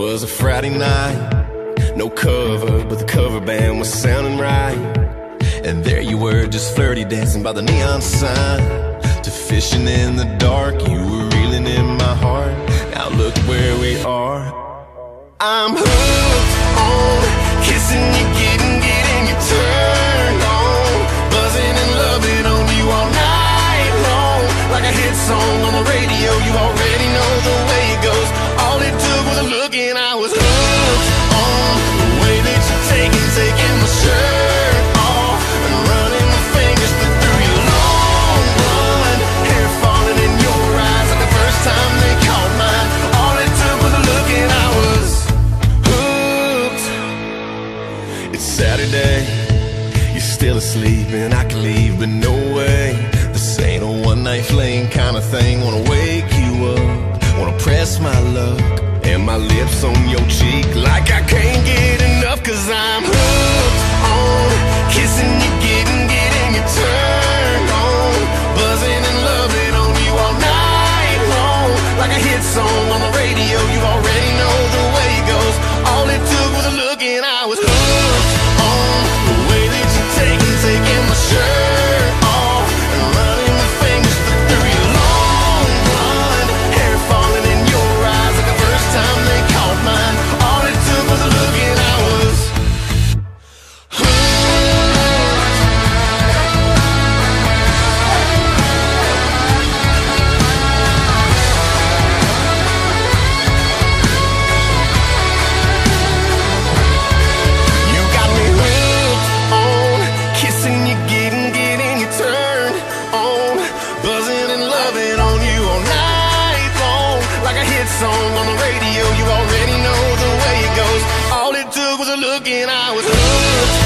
was a Friday night, no cover, but the cover band was sounding right. And there you were, just flirty dancing by the neon sign. To fishing in the dark, you were reeling in my heart. Now look where we are. I'm hooked. It's Saturday, you're still asleep and I can leave, but no way. This ain't a one-night flame kind of thing. Wanna wake you up, wanna press my luck And my lips on your cheek looking, I was hooked.